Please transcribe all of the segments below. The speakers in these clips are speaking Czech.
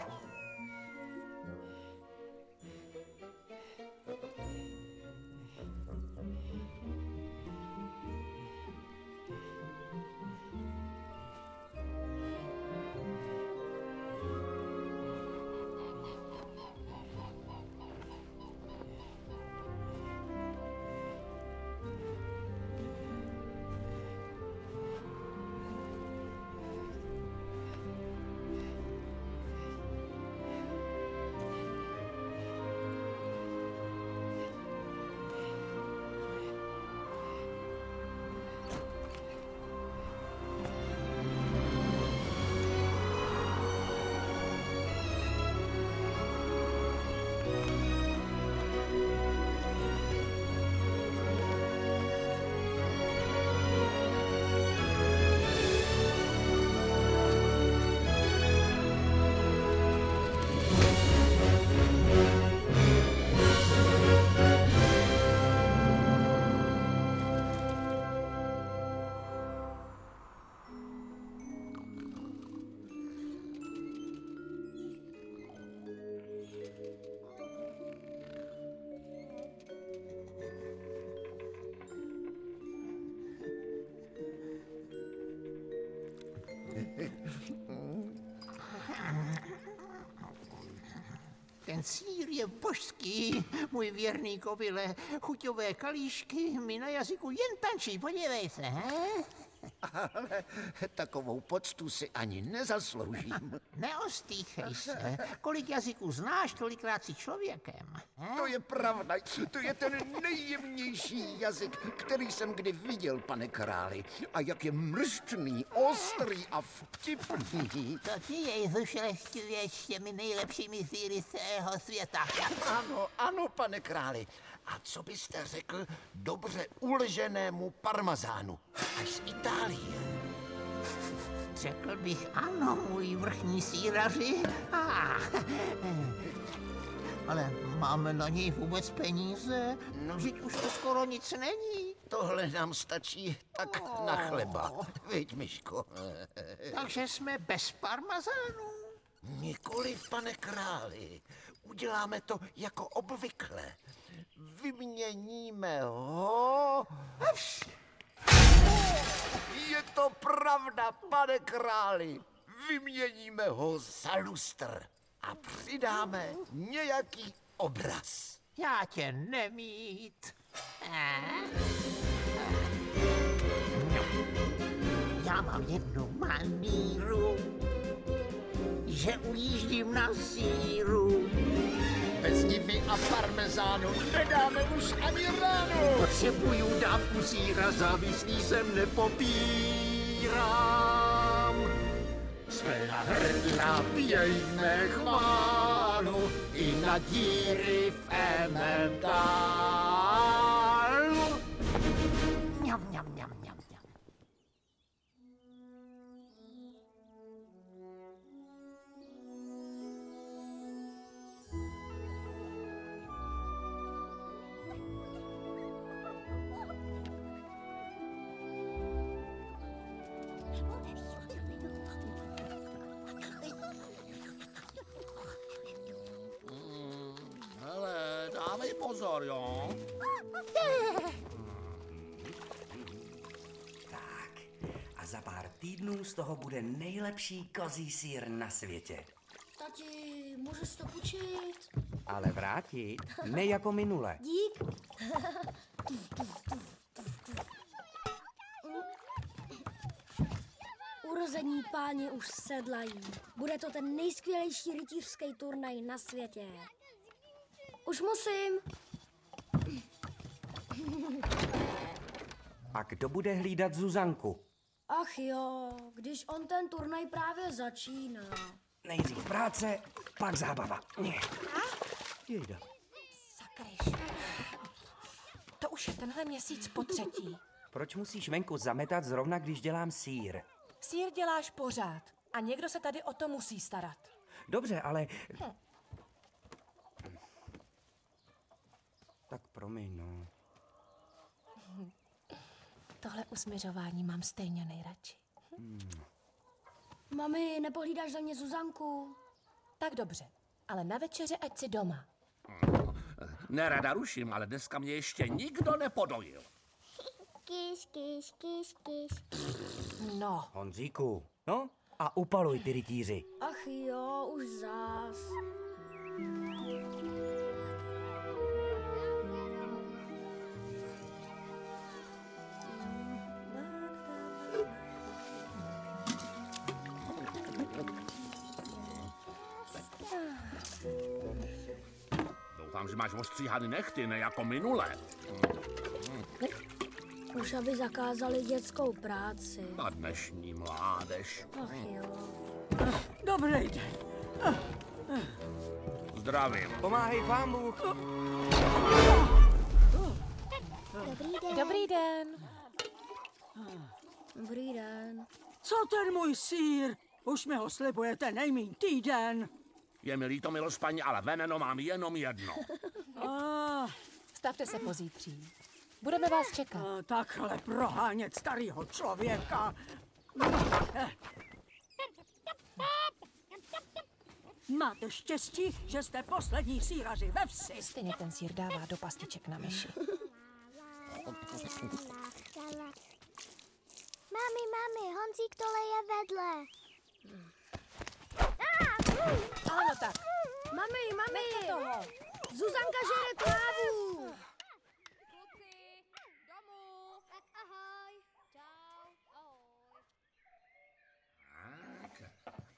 Ten je božský, můj věrný kobyle. Chuťové kalíšky mi na jazyku jen tančí, podívej se, he? Ale takovou poctu si ani nezasloužím. Neostýchej se. Kolik jazyků znáš, tolikrát si člověkem. He? To je pravda. To je ten nejjemnější jazyk, který jsem kdy viděl, pane králi. A jak je mrštný, ostrý a vtipný. To ty jej zušlechtilěš těmi nejlepšími síry celého světa. Ano, ano, pane králi. A co byste řekl dobře uleženému parmazánu? Až z Itálie. Řekl bych ano, můj vrchní síraři. Ah. Ale máme na něj vůbec peníze? No, vždyť už to skoro nic není. Tohle nám stačí tak na chleba. Viď, Myško? Takže jsme bez parmazánu. Nikoliv, pane králi. Uděláme to jako obvykle. Vyměníme ho... Je to pravda, pane králi. Vyměníme ho za lustr a přidáme nějaký obraz. Já tě nemít. Eh? Já mám jednu maníru, že ujíždím na síru. Bez nivy a parmezánu nedáme už ani ránu. Potřebuju dávku síra, závislý jsem nepopírám. Jsme na hrdla, pějme chválu, i na díry v Emmentálu. Pozor, jo? Tak, a za pár týdnů z toho bude nejlepší kozí sír na světě. Tati, můžu si to půjčit? Ale vrátit, ne jako minule. Dík. Urození páni už sedlají. Bude to ten nejskvělejší rytířský turnaj na světě. Už musím. A kdo bude hlídat Zuzanku? Ach jo, když on ten turnaj právě začíná. Nejdřív práce, pak zábava. Jejda. Sakryš. To už je tenhle měsíc po třetí. Proč musíš venku zametat zrovna, když dělám sír? Sýr děláš pořád a někdo se tady o to musí starat. Dobře, ale... Tak promiň, no. Tohle usměřování mám stejně nejradši. Mami, nepohlídáš za mě Zuzanku? Tak dobře, ale na večeře ať si doma. Nerada ruším, ale dneska mě ještě nikdo nepodojil. Kýš, kýš, kýš, kýš. No, Honzíku, no a upaluj ty rytíři. Ach jo, už zás. Doufám, že máš ostříhaný nechty, ne jako minule. Už aby zakázali dětskou práci. A dnešní mládež. Ach jo. Dobrý den. Zdravím. Pomáhej pán Bůh. Dobrý den. dobrý den. Dobrý den. Co ten můj sír? Už mi ho slibujete nejmín týden. Je mi líto, milost paní, ale veneno mám jenom jedno. A, Stavte se pozítří. Budeme vás čekat. a takhle prohánět starého člověka. Máte štěstí, že jste poslední síraři ve vsi. Stejně ten sír dává do pastiček na myši. Mami, mami, Honzík to leje vedle. Ano tak, Mami, mami, nechte toho. Zuzanka žere trávu. Tak ahoj. Čau. Ahoj. Tak,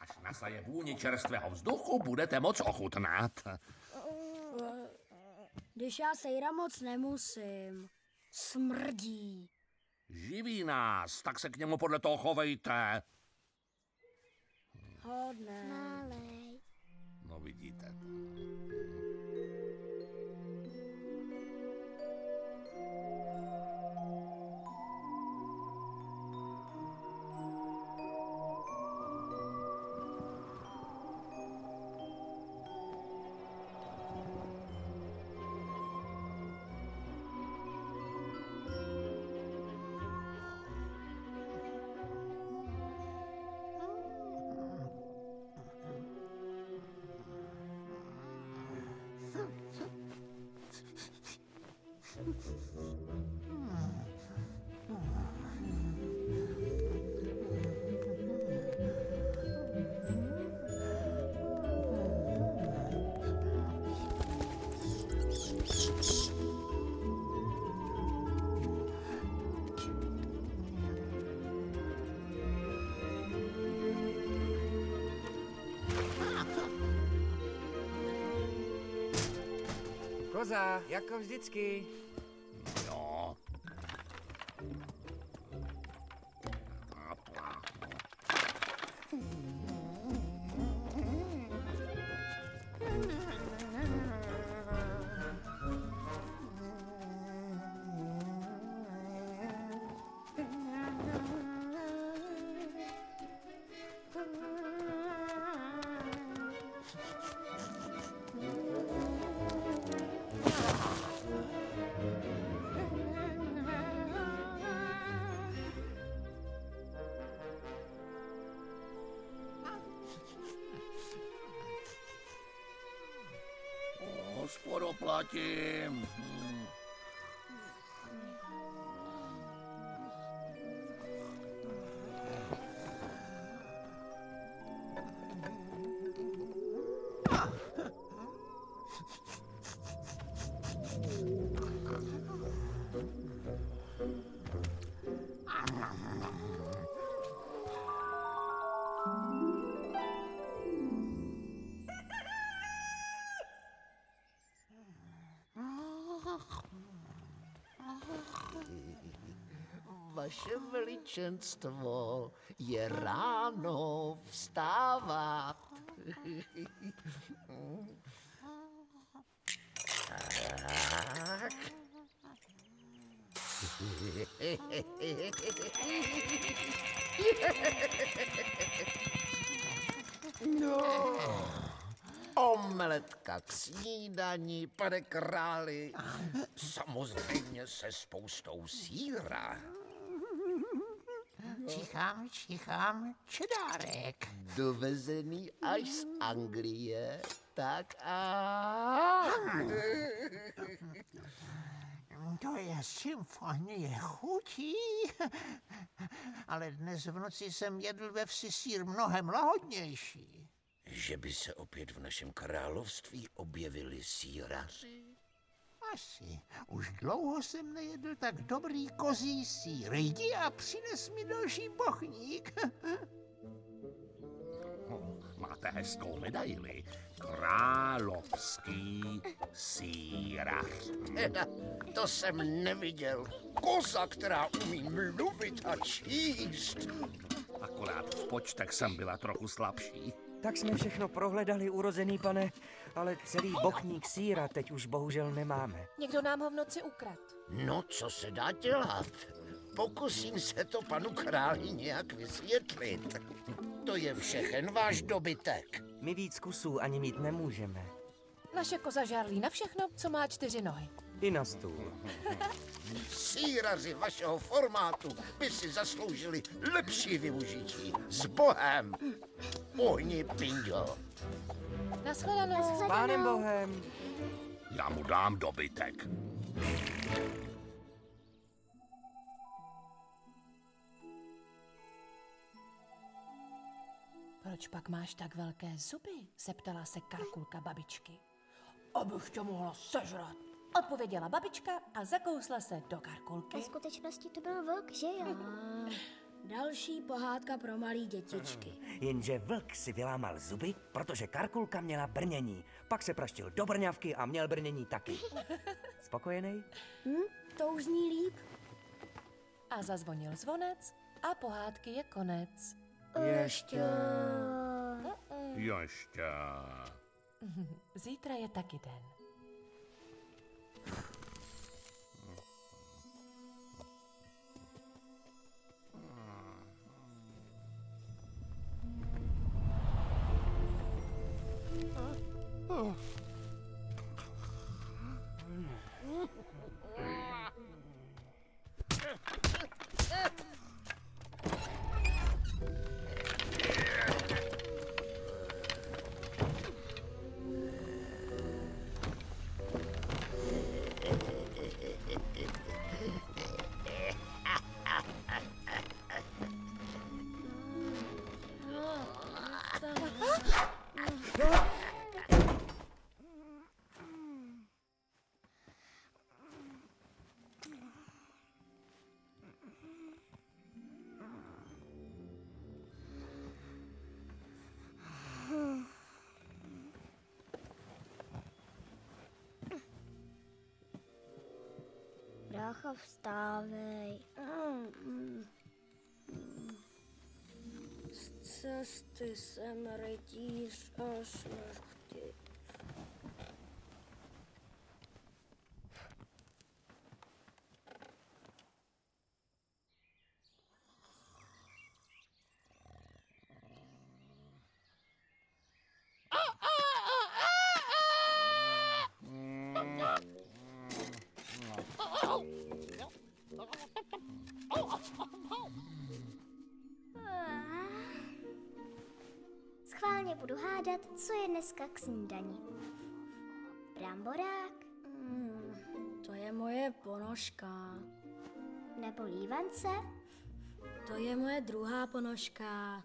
až nasaje vůni čerstvého vzduchu, budete moc ochutnat. Když já sejra moc nemusím. Smrdí. Živí nás, tak se k němu podle toho chovejte. Hodné. Nalej. No Koza, jako vždycky. Hospodo, vaše veličenstvo, je ráno vstávat. Tak. No, omeletka k snídani, pane králi, samozřejmě se spoustou síra. Čichám, čichám, čedárek. Dovezený až z Anglie, tak a... To je symfonie chutí. Ale dnes v noci jsem jedl ve vsi sír mnohem lahodnější. Že by se opět v našem království objevili síraři? Asi. Už dlouho jsem nejedl tak dobrý kozí sír. Jdi a přines mi další bochník. Máte hezkou medaili. Královský. Teda, to jsem neviděl. Koza, která umí mluvit a číst. Akorát v počtech jsem byla trochu slabší. Tak jsme všechno prohledali, urozený pane, ale celý bochník síra teď už bohužel nemáme. Někdo nám ho v noci ukrad. No, co se dá dělat? Pokusím se to panu králi nějak vysvětlit. To je všechen váš dobytek. My víc kusů ani mít nemůžeme. Naše koza žárlí na všechno, co má čtyři nohy. I na stůl. Síraři vašeho formátu by si zasloužili lepší využití. S Bohem! Ohni Pingo. Nashledanou. S pánem bohem. Já mu dám dobytek. Proč pak máš tak velké zuby? zeptala se Karkulka babičky. Abych tě mohla sežrat. Odpověděla babička a zakousla se do Karkulky. Ve skutečnosti to byl vlk, že jo? Další pohádka pro malý dětičky. Jenže vlk si vylámal zuby, protože Karkulka měla brnění. Pak se praštil do brňavky a měl brnění taky. Spokojený? Hm, to už zní líp. A zazvonil zvonec a pohádky je konec. Ještě. Ještě. Zítra je taky den. Brácha, vstávej. Z cesty jsem snídani. Bramborák Hmm, to je moje ponožka. nebo lívance? To je moje druhá ponožka.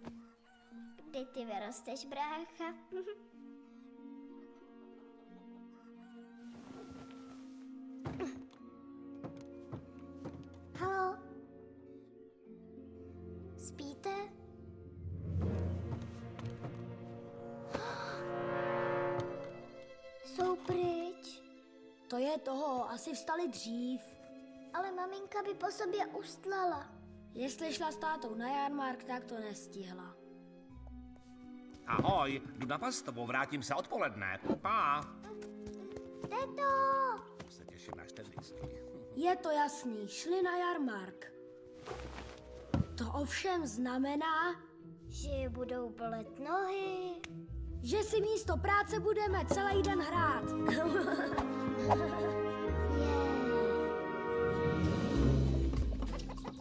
Kdy ty vyrosteš, brácha? Toho, asi vstali dřív. ale maminka by po sobě ustlala. Jestli šla s tátou na jarmark, tak to nestihla. Ahoj, jdu na pastovu, vrátím se odpoledne. Pa. Teto! Se těším na čtyřlístky. Je to jasný, šli na jarmark. To ovšem znamená, Že je budou bolet nohy. že si místo práce budeme celý den hrát.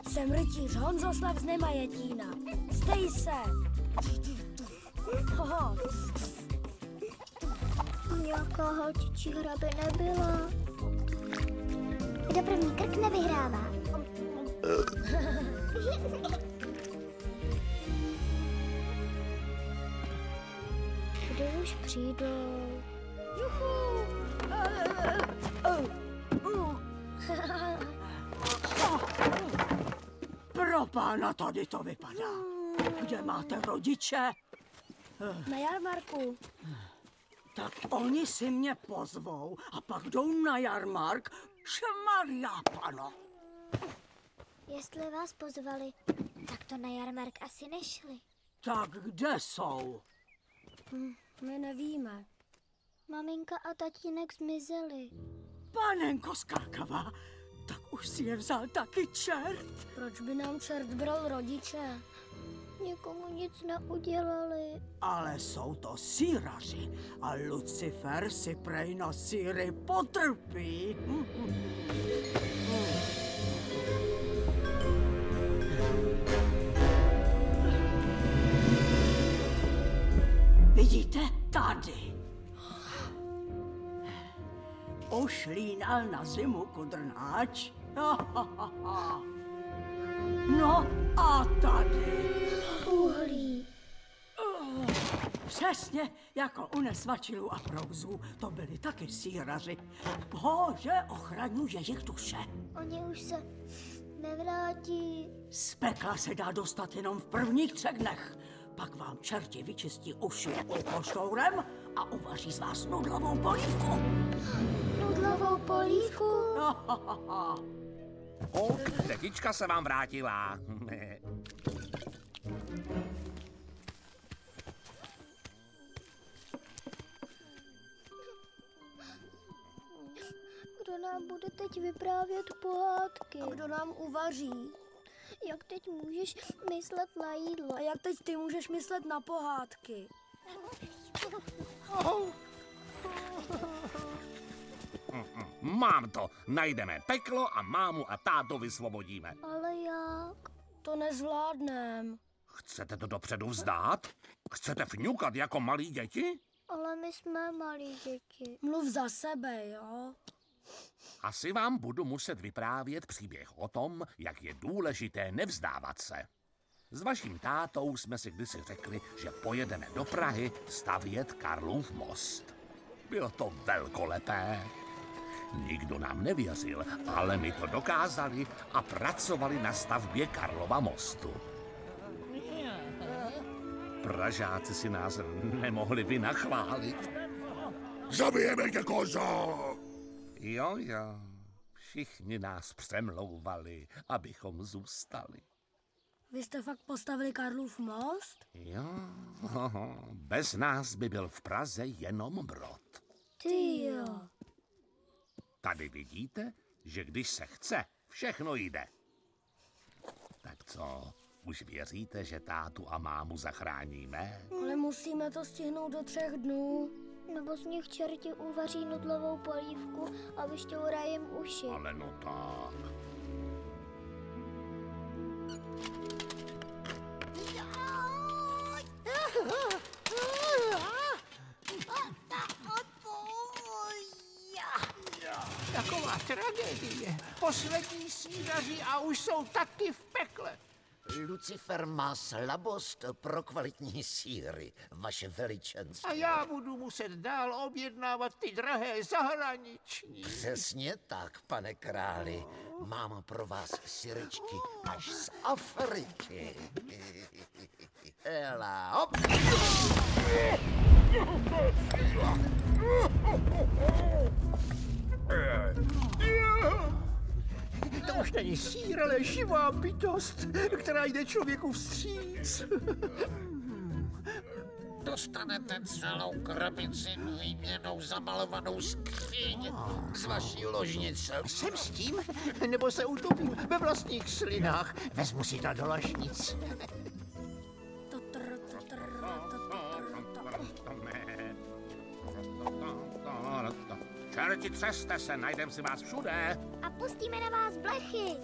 Jsem rytíř Honzoslav z Nemajetína. Zdej se. Hoho, Nějaká holčičí hra by nebyla. Kdo první krk nevyhrává. Kdy už přijdou? Juhu! Pro pána tady to vypadá. Kde máte rodiče? na jarmarku. Tak oni si mě pozvou a pak jdou na jarmark. Šmarja, pano. Jestli vás pozvali, tak to na jarmark asi nešli. Tak kde jsou? My nevíme. Maminka a tatínek zmizeli. Panenko skákavá, tak už si je vzal taky čert. Proč by nám čert bral rodiče? Nikomu nic neudělali. Ale jsou to síraři a Lucifer si prej na síry potrpí. Vidíte? Tady. Ošlínal na zimu kudrnáč. No a tady. Uhlí. Přesně jako u nesvačilů a prouzů, to byli taky síraři. Bože, ochraňuje jejich duše. Oni už se nevrátí. Z pekla se dá dostat jenom v prvních třech dnech. Pak vám čerti vyčistí uši upoštourem a uvaří z vás nudlovou polívku. Nudlovou polívku. O, tetička se vám vrátila. Kdo nám bude teď vyprávět pohádky? A kdo nám uvaří? Jak teď můžeš myslet na jídlo? A jak teď ty můžeš myslet na pohádky? Mám to. Najdeme peklo a mámu a tátu vysvobodíme. Ale jak? To nezvládnem. Chcete to dopředu vzdát? Chcete fňukat jako malí děti? Ale my jsme malí děti. Mluv za sebe, jo? Asi vám budu muset vyprávět příběh o tom, jak je důležité nevzdávat se. S vaším tátou jsme si kdysi řekli, že pojedeme do Prahy stavět Karlův most. Bylo to velkolepé. Nikdo nám nevěřil, ale my to dokázali a pracovali na stavbě Karlova mostu. Pražáci si nás nemohli vynachválit. Zabijeme tě, kozo! Jo, jo, všichni nás přemlouvali, abychom zůstali. Vy jste fakt postavili Karlův most? Jo, bez nás by byl v Praze jenom brod. Ty jo. Tady vidíte, že když se chce, všechno jde. Tak co, už věříte, že tátu a mámu zachráníme? Ale musíme to stihnout do třech dnů. Nebo z nich čerti uvaří nudlovou polívku a vyšťourají jim uši. Ale no tak. Taková tragédie. Poslední snídaři a už jsou taky v pekle. Lucifer má slabost pro kvalitní síry, vaše veličenství. A já budu muset dál objednávat ty drahé zahraniční. Přesně tak, pane králi. Mám pro vás syrečky až z Afriky. Ela, hop. To už není sír, ale živá bytost, která jde člověku vstříc. Dostanete celou krabici výměnou zamalovanou skříň z vaší ložnice. Jsem s tím, nebo se utopím ve vlastních slinách. Vezmu si to do ložnic. Čerti, třeste se, najdem si vás všude. A pustíme na vás blechy.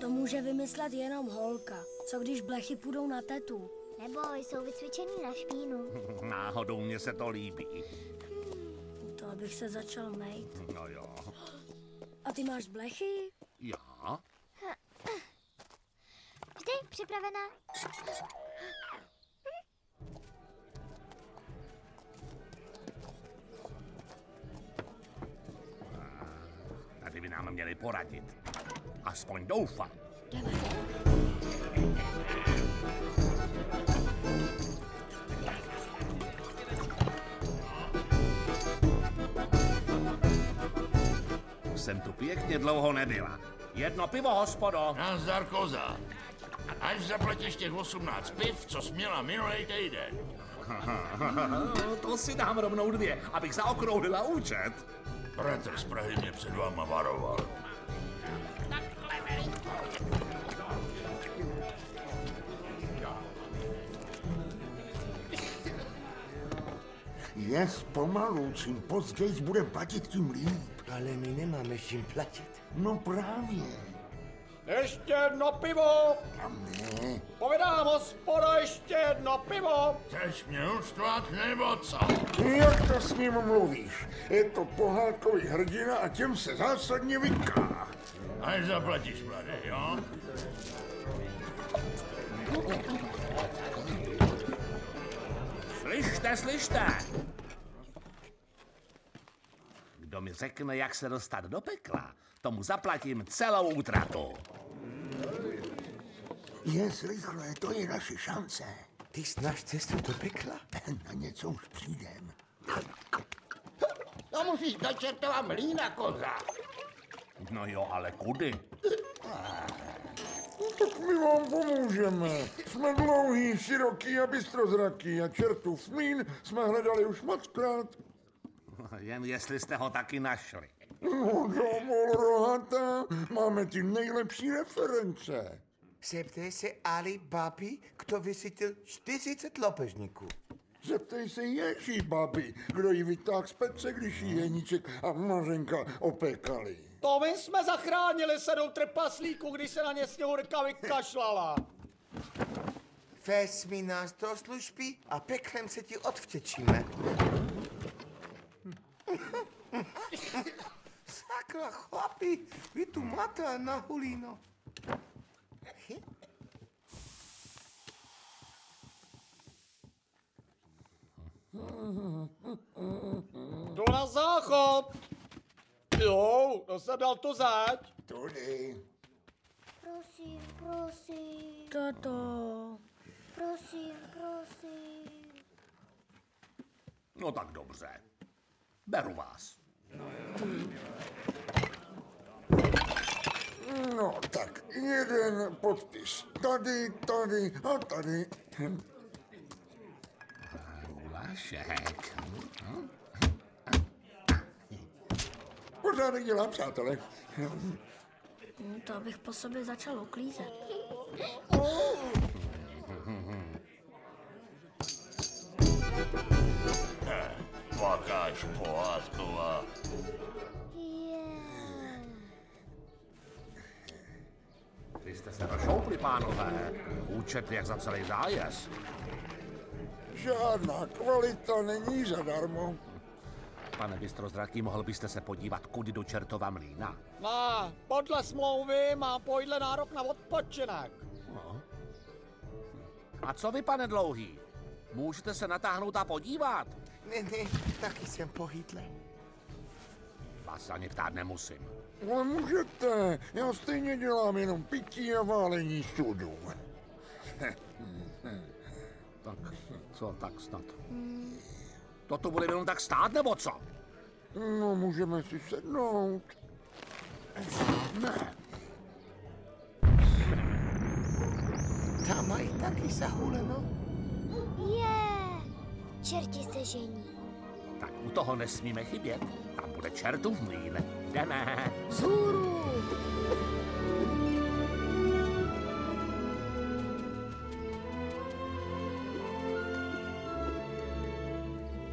To může vymyslet jenom holka. Co když blechy půjdou na tetu? Neboj, jsou vycvičený na špínu. Náhodou mně se to líbí. To abych se začal mejt. No jo. A ty máš blechy? Já? Vždy připravená. Poradit. Aspoň doufám. Jsem tu pěkně dlouho nebyla. Jedno pivo, hospodo. Nazdar koza. Až zaplatíš těch 18 piv, co směla minulý týden. To si dám rovnou dvě, abych zaokrouhlila účet. Bratr z Prahy mě před váma varoval. Jest pomalu, čím později budem platit, tím líp. Ale my nemáme s čím platit. No právě. Ještě jedno pivo! Ne, Povídám, hospoda, ještě jedno pivo! Chceš mě uštvat nebo co? jak to s ním mluvíš? Je to pohádkový hrdina a těm se zásadně vyká. Až zaplatíš, mladý, jo? Slyšte, slyšte! Kdo mi řekne, jak se dostat do pekla, tomu zaplatím celou útratu. Jest rychle, to je naše šance. Ty znáš cestu do pekla? Na něco už přijdem. To musíš do čertova mlína, koza. No jo, ale kudy? Tak my vám pomůžeme. Jsme dlouhý, široký a bystrozraký a čertův mlín jsme hledali už mockrát. Jen jestli jste ho taky našli. No, domů rohatá, máme ty nejlepší reference. Zeptej se Ali Babi, kdo vysytil 40 lopežníků. Zeptej se Ježí babi, kdo ji vytáhl z pece, když jí Jeníček a Mařenka opekali. To my jsme zachránili sedm trpaslíků, když se na ně sněhurka vykašlala. Vezmi nás do služby a peklem se ti odvtěčíme. Sakra, chlapi, vy tu máte na hulino. Jdu na záchod! Jo, to jsem dal tu zeď. Tudy. Prosím, prosím, Tato. prosím, prosím. No tak dobře. Beru vás. No tak, jeden podpis. Tady, tady a tady. Vašek. Pořádek dělá, přátelé. No, to abych po sobě začal uklízet. Pakáž pohádková. Yeah. Vy jste se došoupli, pánové. Účet jak za celý zájezd. Žádná kvalita není zadarmo. Pane Bystrozraký, mohl byste se podívat, kudy do čertova mlína? No, podle smlouvy má pojdle nárok na odpočinek. A co vy, pane Dlouhý? Můžete se natáhnout a podívat? Ne, ne, taky jsem po Hitler. Vás ani ptát nemusím. No můžete, já stejně dělám jenom pití a válení studů. tak, co tak snad? Toto bude jenom tak stát, nebo co? No, můžeme si sednout. Ne. Tam mají taky zahuleno. Yeah čerti se žení. Tak u toho nesmíme chybět. Tam bude čertův mlýn. Jdeme. Vzhůru!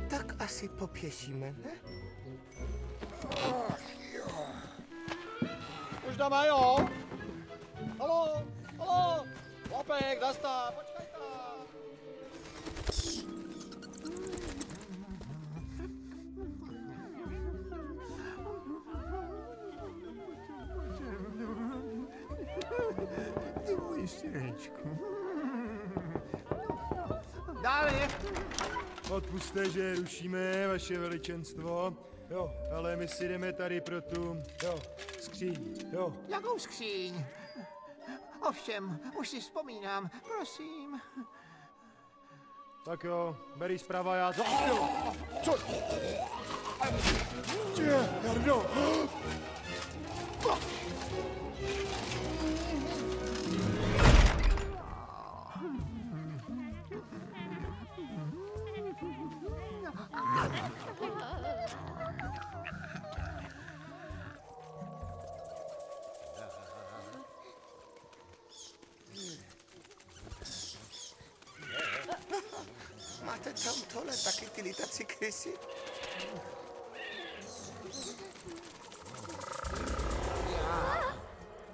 Tak asi popěšíme, ne? Už jdeme, jo? Halo, halo, Lapek, Dasta, počkejte. Syrečku. Dále. Odpuste, že rušíme, vaše veličenstvo. Jo, ale my si jdeme tady pro tu, jo, skříň, jo. Jakou skříň? Ovšem, už si vzpomínám, prosím. Tak jo, berí zprava, já... Co? Co? Tě, Jardo! Lítací krysy?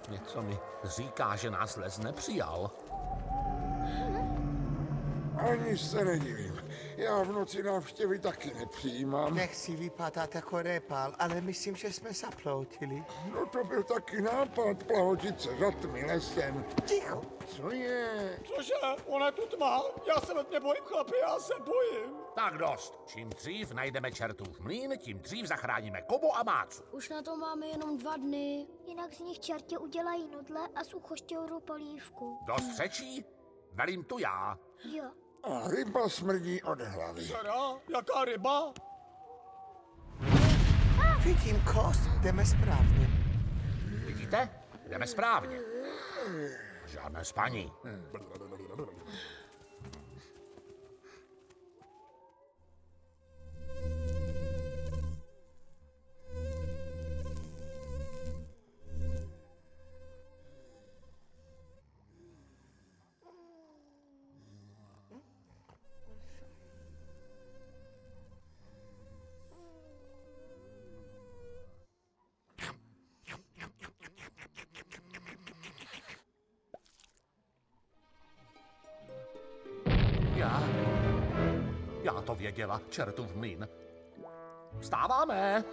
Něco mi říká, že nás les nepřijal. Ani se nedivím. Já v noci návštěvy taky nepřijímám. Nechci vypadat jako repál, ale myslím, že jsme zaploutili. No to byl taky nápad, plahotit se za tmy lesem. Ticho. Co je? Cože, ona je tu tma? Já se nebojím, chlapi, já se bojím. Tak dost. Čím dřív najdeme čertův mlýn, tím dřív zachráníme Kobo a Mácu. Už na to máme jenom dva dny. Jinak z nich čertě udělají nudle a suchoštěrou polívku. Dost řečí? Velím tu já. Jo. A ryba smrdí od hlavy. Teda, jaká ryba? Vidím kost, jdeme správně. Vidíte? Jdeme správně. Žádné spaní. Já? Já to věděla, čertův mlýn. Vstáváme.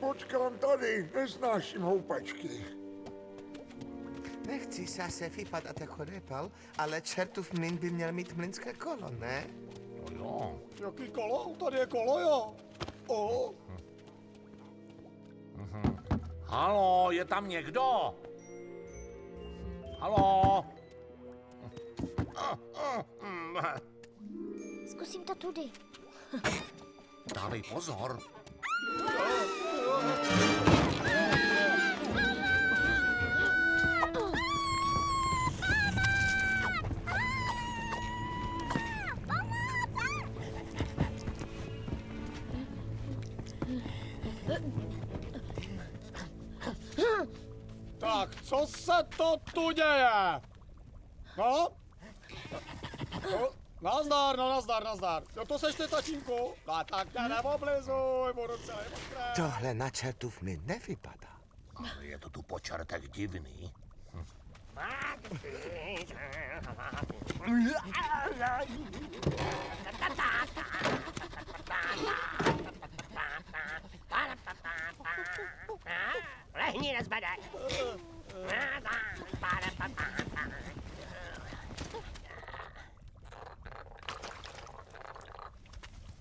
Počkám tady, nesnáším houpačky. Nechci zase vypadat jako repal, ale čertův mlyn by měl mít mlynské kolo, ne? No jo. Jaký kolo? Tady je kolo, jo. O, Halo, je tam někdo? Halo? Zkusím to tudy. Dávej pozor. Se to tu děje? No? no nazdar, no nazdar, nazdar. Jo, to seš ty, tatínku? No tak tě neoblizuj, budu celý mokrý. Tohle na čertův mlyn nevypadá. Ale je to tu po čertech divný. Lehni na zbadaj.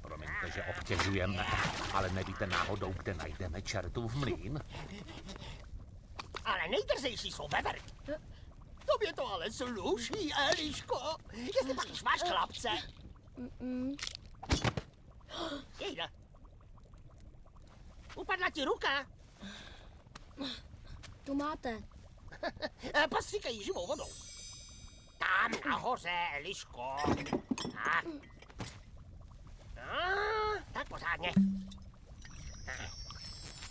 Promiňte, že obtěžujeme, ale nevíte náhodou, kde najdeme čertův mlýn? Ale nejdrzejší jsou veverky. To tobě to ale sluší, Eliško. Jestli pak už máš chlapce. Jejda. Upadla ti ruka. Tu máte. Eh, Postříkej živou vodou. Tam nahoře, Eliško. Tak. No, tak pořádně.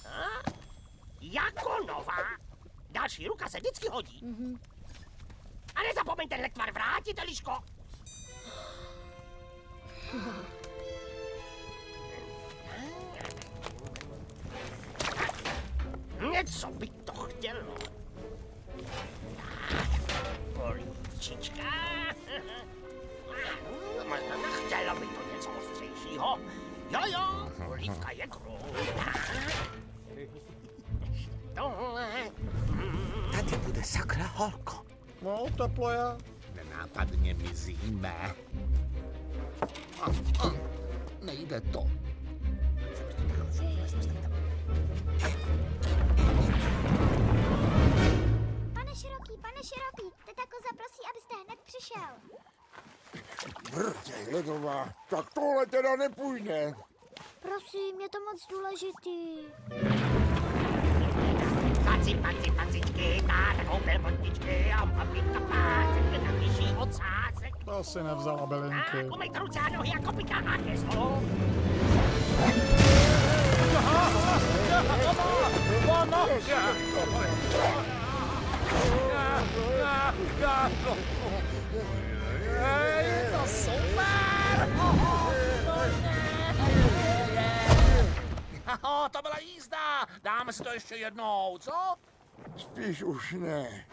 No, jako nová. Další ruka se vždycky hodí. Mhm. A nezapomeň ten tvar vrátit, Eliško. Něco by Teplo je. Nenápadně mizíme. A, a, nejde to. Pane Široký, pane Široký, teta koza prosí, abyste hned přišel. Brďej, ledová, tak tohle teda nepůjde. Prosím, je to moc důležitý. Paci, paci, pacičky, táta koupil botičky a maminka pásek na vyšší ocásek. To si nevzala bylinky. Tak, umejte ruce a nohy jako kapitán a ke stolu. Je to super! Ho, to byla jízda! Dáme si to ještě jednou, co? Spíš už ne.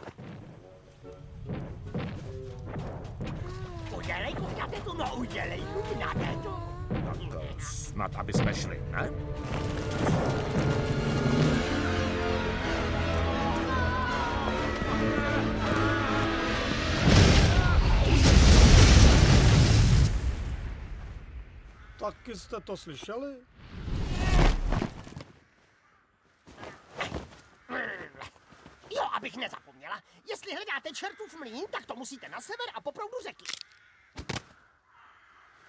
Udělej kuťatetu, no udělej kuťatetu. Snad, aby jsme šli, ne? Taky jste to slyšeli? Jo, abych nezapomněla. Jestli hledáte čertův mlín, tak to musíte na sever a po proudu řeky.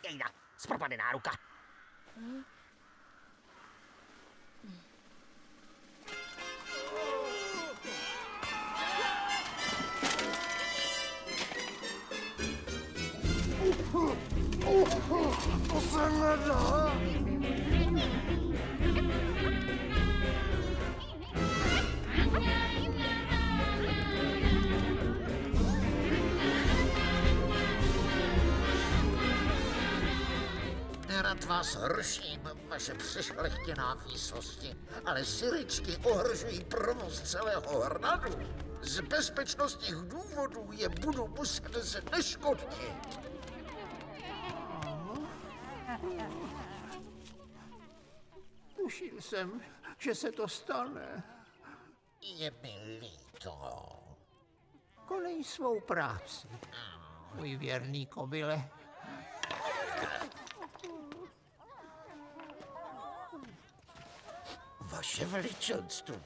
Jejda, zpropadená ruka. To se nedá. Nerad vás ruším, vaše přešlechtěná výsosti, ale syričky ohrožují provoz celého hradu. Z bezpečnostních důvodů je budu muset zneškodnit. Tušil jsem, že se to stane. Je mi líto. Konej svou práci, můj věrný kobyle. Vaše veličenstvo.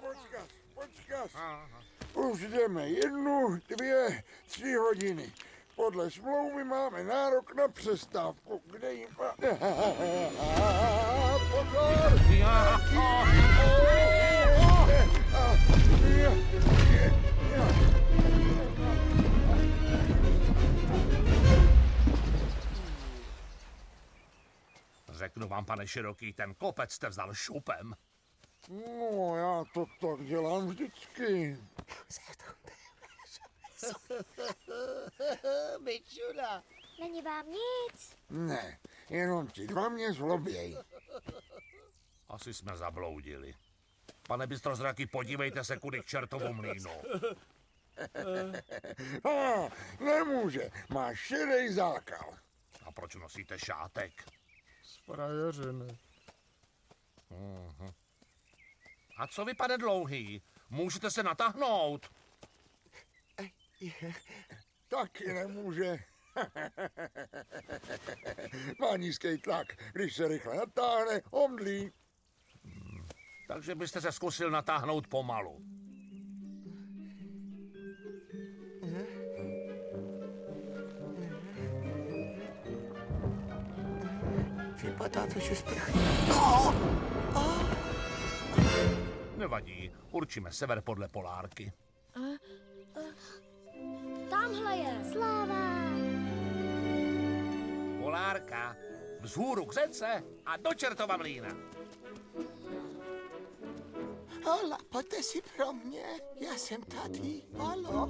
Počkat, počkat. Už jdeme jednu, dvě, tři hodiny. Podle smlouvy máme nárok na přestávku, kde jim... Pozor! Řeknu vám, pane Široký, ten kopec jste vzal šupem. No, já to tak dělám vždycky. Mičuna. Není vám nic. Ne, jenom ti dva mě zloběj. Asi jsme zabloudili. Pane bystrozraky, podívejte se kudy k čertovu mlýnu. A, nemůže, máš šedej zákal. A proč nosíte šátek? Z frajeřiny. Mhm. A co vy, pane dlouhý? Můžete se natáhnout. Taky nemůže. Má nízký tlak. Když se rychle natáhne, omdlí. Takže byste se zkusil natáhnout pomalu. Vypadá to, že sprchne. Nevadí, určíme sever podle polárky. Tamhle je. Sláva. Polárka, vzhůru k řece a do čertova mlýna. Hola, pojďte si pro mě. Já jsem tady. Halo.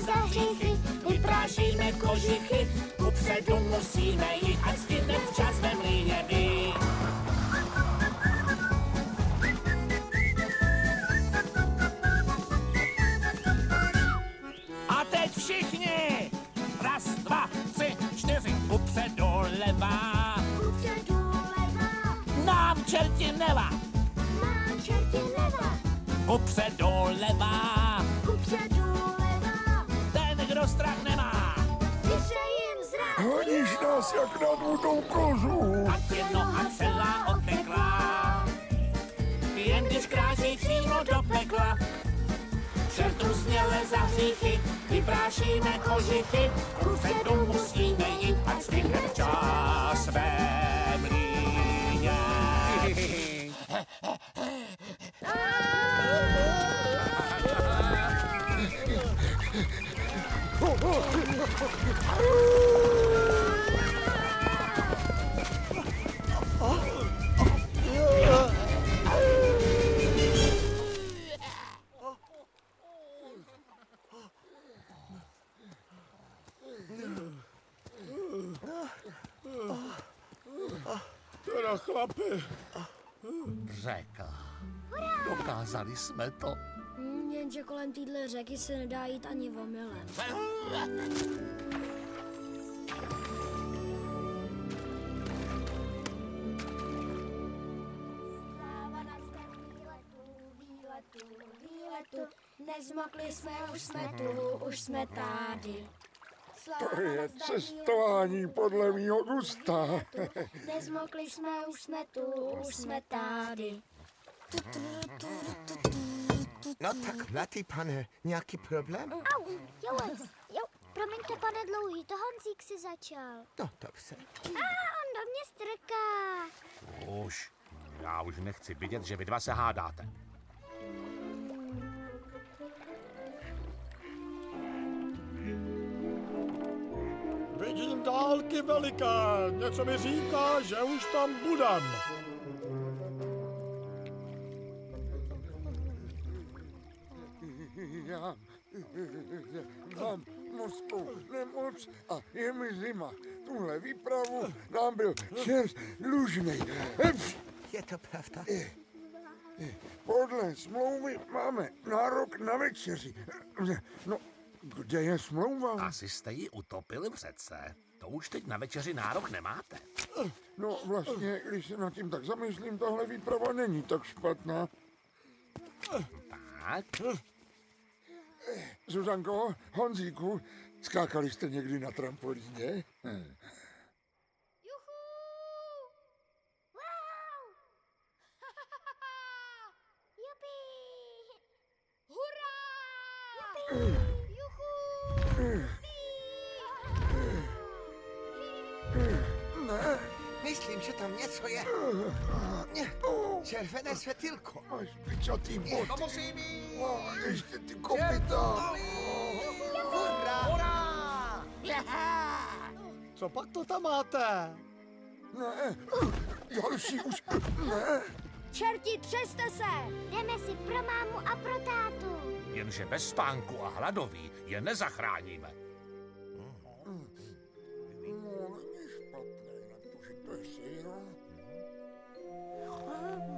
Za hříchy, vyprášíme kožichy, kupředu musíme jít, ať stihnem včas ve mlýně být. A teď všichni! Raz, dva, tři, čtyři, kupředu levá. Nám čerti neva, Mám čerti neva. kupředu levá. Kupředu leva. Ten, kdo strach nemá, Vyřejím zrak. Honíš nás jak nadvutou kozu. ať je noha celá oteklá. Jen když kráčí přímo do pekla, čertu směle za hříchy, vyprášíme kožichy, kupředu musíme jít, ať stihneme čas ve Teda. Řeka. Dokázali jsme to. Jenže kolem téhle řeky se nedá jít ani omylem. Výletu. Nezmokli jsme, už jsme tu, už jsme tady. To je cestování podle mýho gusta. Nezmokli jsme, už jsme tu, už jsme tady. No tak, mladý pane, nějaký problém? Au, jo, jo, promiňte, pane dlouhý, to Honzík si začal. No, dobře. A on do mě strká. Už. Já už nechci vidět, že vy dva se hádáte. Vidím dálky veliké. Něco mi říká, že už tam budem. Mořskou nemoc a je mi zima. Tuhle výpravu nám byl čert dlužnej. Je to pravda? Podle smlouvy máme nárok na večeři. No, kde je smlouva? Asi jste ji utopili v řece. To už teď na večeři nárok nemáte. No vlastně, když se nad tím tak zamyslím, tahle výprava není tak špatná. Tak, Zuzanko, Honzíku, skákali jste někdy na trampolíně? Hm. Ne, myslím, že tam něco je. Ne, červené světilko. Máš pičatý bod. To musí být. A ještě ty kopita. Co pak to tam máte? Ne, další už ne. Čerti, třeste se! Jdeme si pro mámu a pro tátu. Jenže bez spánku a hladový je nezachráníme. Ha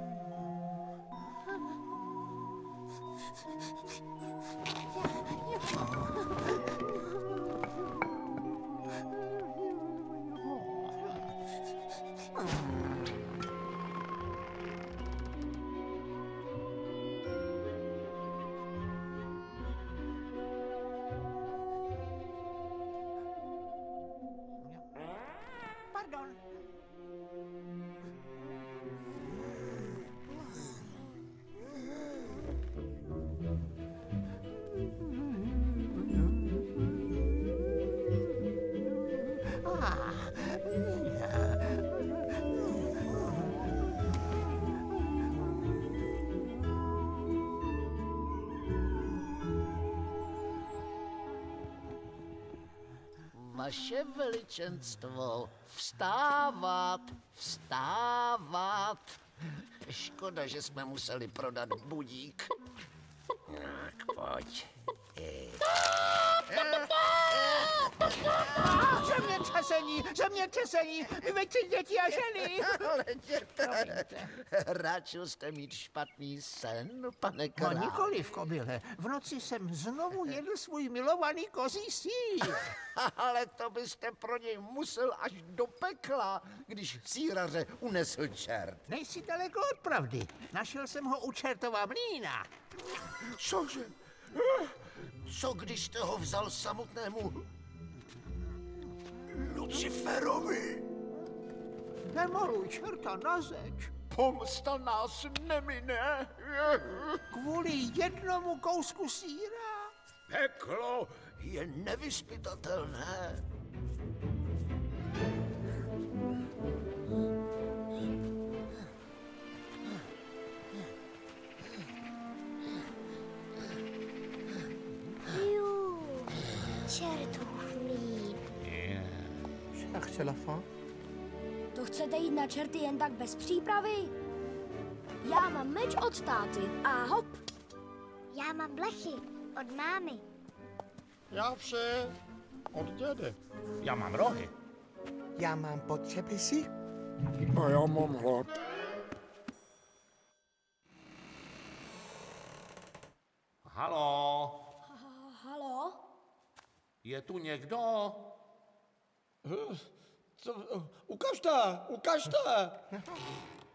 Vaše veličenstvo, vstávat, vstávat. Škoda, že jsme museli prodat budík. Tak pojď. Zemětřesení, zemětřesení, vyveďte děti a ženy. Ale děte, ráčil jste mít špatný sen, pane No král? nikoliv, kobyle. V noci jsem znovu jedl svůj milovaný kozí sír. Ale to byste pro něj musel až do pekla, když síraře unesl čert. Nejsi daleko od pravdy. Našel jsem ho u čertova mlína. Cože? Co když jste ho vzal samotnému Luciferovi? Nemoluj čerta na zeč. Pomsta nás nemine. Kvůli jednomu kousku síra. Peklo je nevyspytatelné. La fin. To chcete jít na čerty jen tak bez přípravy? Já mám meč od táty a hop. Já mám blechy od mámy. Já vše od dědy. Já mám rohy. Já mám potřepisy. A já mám hlad. Halo, Halo? je tu někdo? Co, ukažte, ukažte.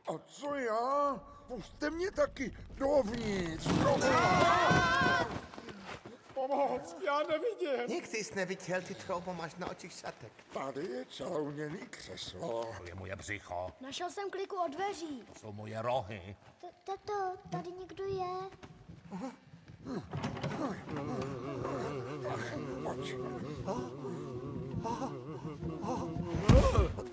A co já? Puste mě taky dovnitř. Pomoc, já nevidím. Nikdy jsi neviděl, ty troubo máš na očích šatek. Tady je čarouněný křeslo. To je moje břicho, Našel jsem kliku od dveří. to jsou moje rohy. Tato, tady někdo je. Pojď. No, no, no.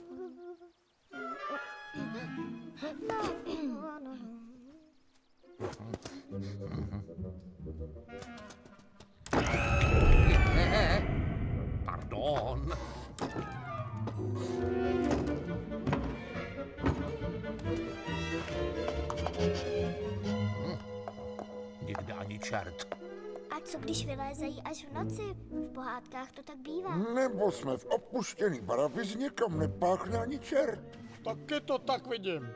Pardon. Hm. Nikde ani čert. Co když vylézají až v noci? V pohádkách to tak bývá. Nebo jsme v opuštěný barabizně, kam nepáchne ani čert. Taky to tak vidím.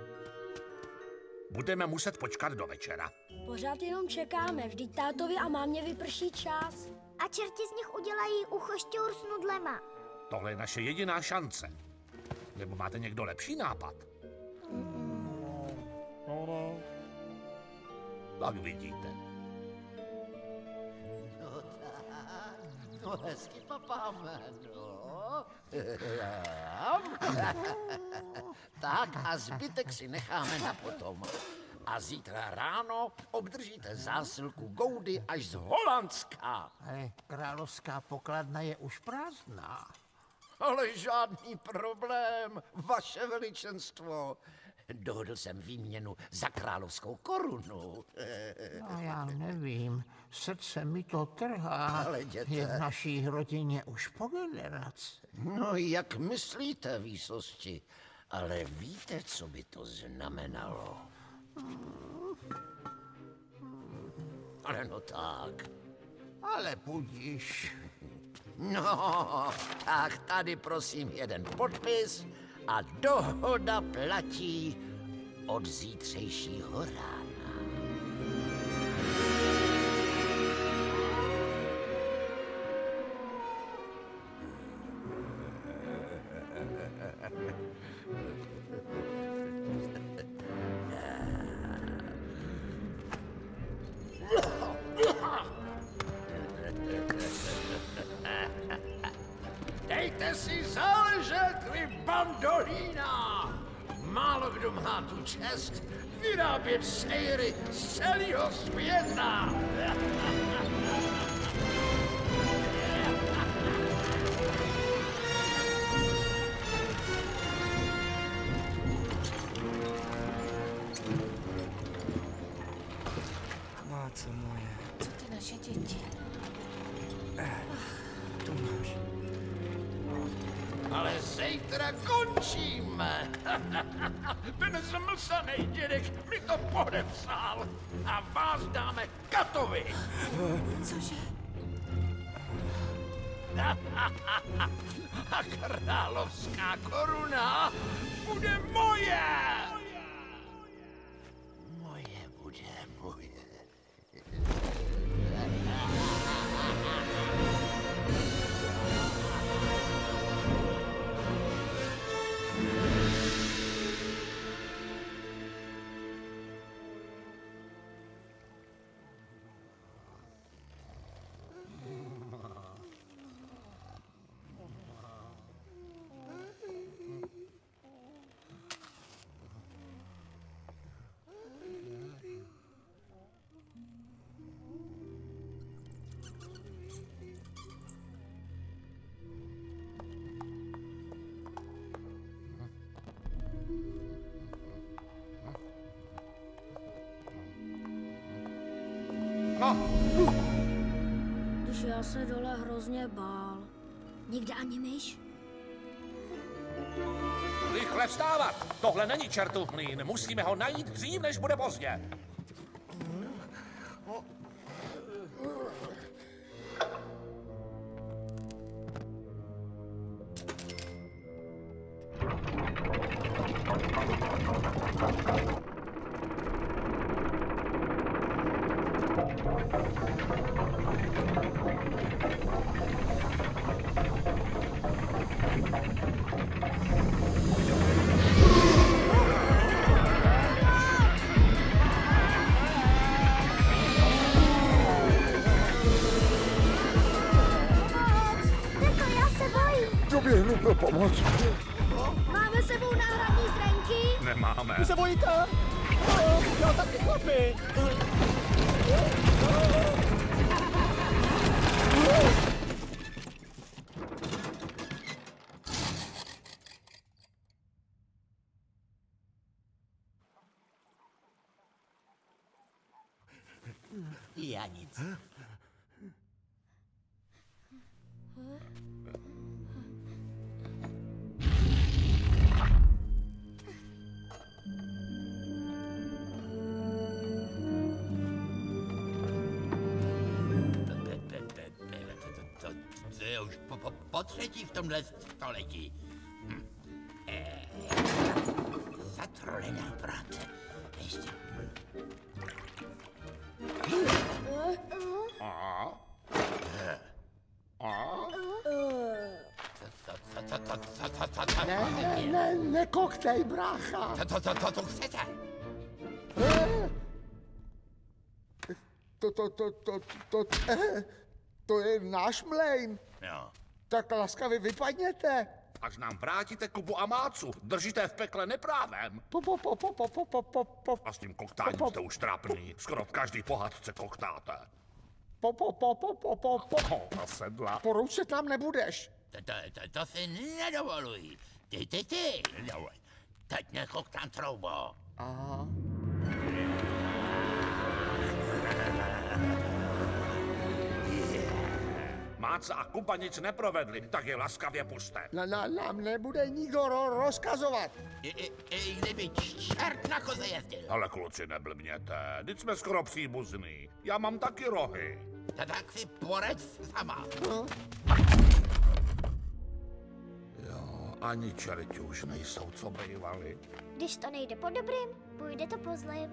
Budeme muset počkat do večera. Pořád jenom čekáme, vždyť tátovi a mámě vyprší čas. A čerti z nich udělají uchošťour s nudlema. Tohle je naše jediná šance. Nebo máte někdo lepší nápad? No, no. Tak vidíte. No hezky papáme, no. tak a zbytek si necháme na potom. A zítra ráno obdržíte zásilku Goudy až z Holandska. Ale královská pokladna je už prázdná. Ale žádný problém, vaše veličenstvo. Dohodl jsem výměnu za královskou korunu. No já nevím, srdce mi to trhá. Ale jděte. Je v naší rodině už po generaci. No, jak myslíte, výsosti? Ale víte, co by to znamenalo? Ale no tak. Ale budíš. No, tak tady prosím jeden podpis a dohoda platí od zítřejšího rána. Ale zítra končíme. Ten zmlsaný dědek mi to podepsal. A vás dáme katovi. Cože? A královská koruna bude moje. Já se dole hrozně bál. Nikde ani myš? rychle vstávat! Tohle není čertův mlýn, musíme ho najít dřív, než bude pozdě. Třetí v tomhle století. Hm. Eh, Zatrolená práce. Ještě. A? A? Ne, ne, ne, nekoktej, brácha. Co, co, co, co tu chcete? Eh, To, to, to, to, to, eh, to je náš mlejn. Jo. Tak laskavě vypadněte. Až nám vrátíte Kubu a Mácu, držíte v pekle neprávem. Po, po, po, po, po, po, po, po, po, A s tím koktáním jste už trápný. Skoro v každý pohádce koktáte. po, po, po, po, po, po, po. Koupa sedla. Poroučet nám nebudeš. To, to, to, to si nedovoluji. Ty, ty, ty. No, teď nechoktám troubo. Aha. Máca a Kuba nic neprovedli, tak je laskavě puste. Na, na, nám nebude nikdo ro, rozkazovat. I, i, I kdyby čert na koze jezdil. Ale kluci, neblbněte, teď jsme skoro příbuzný. Já mám taky rohy. To tak si porec sama. Jo, ani čerti už nejsou, co bývali. Když to nejde po dobrým, půjde to po zlým.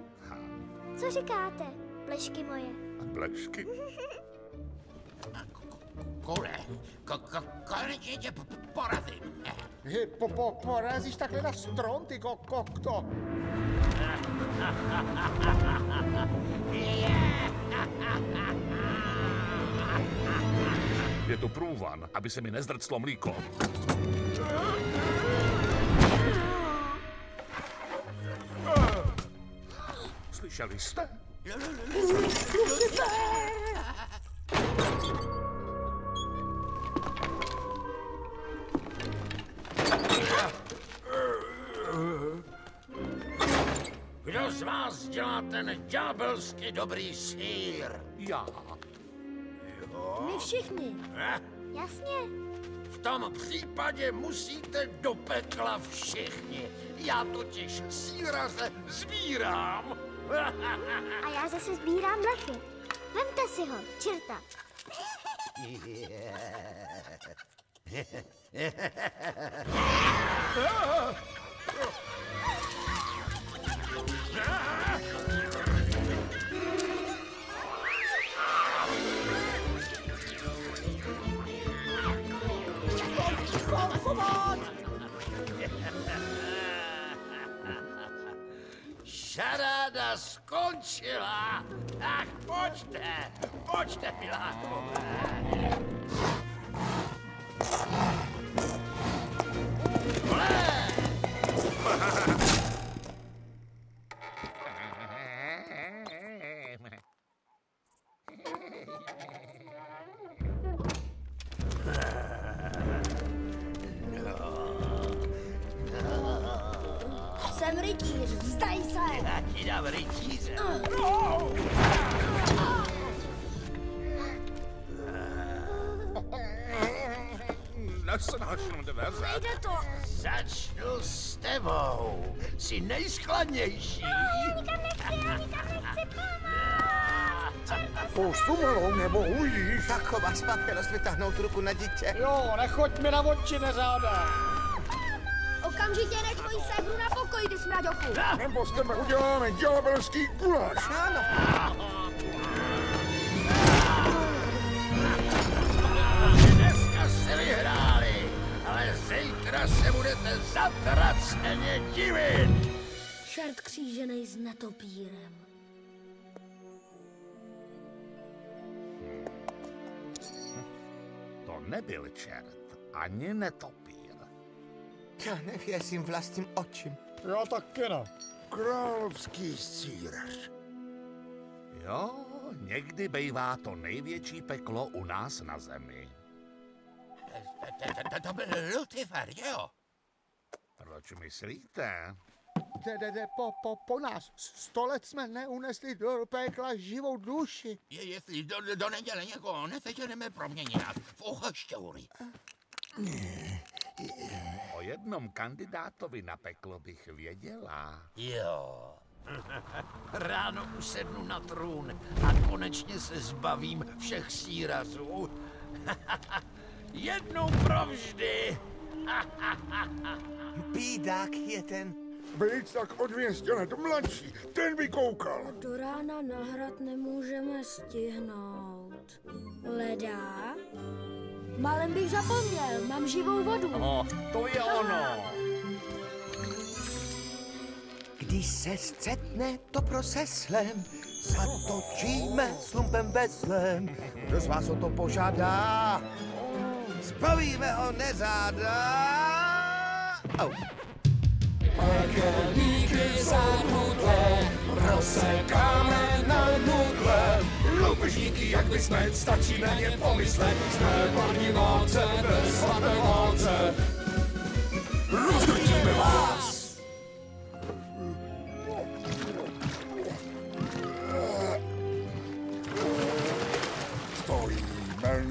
Co říkáte, plešky moje? Blešky. Kule, ko, ko, konečně tě porazím. Po, po, porazíš takhle na strom, ty ko, kokto. Je tu průvan, aby se mi nezdrclo mlíko. Slyšeli jste? Kdo z vás dělá ten ďábelsky dobrý sír? Já. My všichni. Eh? Jasně. V tom případě musíte do pekla všichni. Já totiž síraře sbírám. A já zase sbírám blechy. Vemte si ho, čerta. Šaráda skončila. Tak pojďte, pojďte, Pilákové. Jsem Nesnáším dveře. Nejde to. Začnu s tebou. Jsi nejskladnější. Nikam nechci, já nikam nechci Pustu malou, nebo uvidíš. Taková spáchanost vytáhnout ruku na dítě. Jo, nechoď mi na oči, neřáde. Okamžitě nech moji ségru na pokoji, ty smraďochu. Nebo z tebe uděláme ďábelský guláš. Ano. Dneska jste vyhráli, ale zítra se budete zatraceně divit. Šert kříženej s netopírem. To nebyl čert, ani netopír. Já nevěřím vlastním očím. Já taky ne. Královský sírař. Jo, někdy bývá to největší peklo u nás na zemi. To byl Lucifer, že jo? Proč myslíte? Jde, jde, jde po, po, po nás. Sto let jsme neunesli do pekla živou duši. Je, jestli do, do neděle někoho neseženeme, promění nás v uchešťoury. O jednom kandidátovi na peklo bych věděla. Jo. Ráno usednu na trůn a konečně se zbavím všech sírařů. Jednou provždy. Bídák je ten. Být tak o dvě let mladší, ten by koukal. Do rána na hrad nemůžeme stihnout. Leda? Malem bych zapomněl, mám živou vodu. No, to je ono. Když se střetne to pro seslem, zatočíme slumpem veslem. Kdo z vás o to požádá? Zbavíme ho nezáda. Au. Pekelníky zarudlé, rozsekáme na nudle. Loupežníky, jak my jsme, stačí na ně pomyslet. Jsme barní válce, bez svaté válce. Rozdrtíme vás!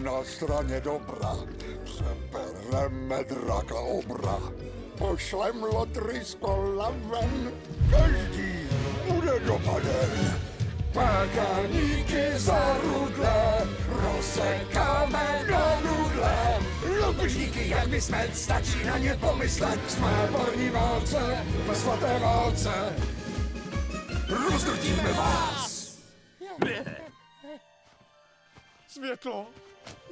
Na straně dobra, přepereme draka obra. Pošlem lotry z kola ven, každý bude dopaden. Pekelníky zarudlé, rozsekáme na nudle. Loupežníky, jak my jsme, stačí na ně pomyslet. Jsme barní válce, ve svaté válce. Rozdrtíme vás! Světlo.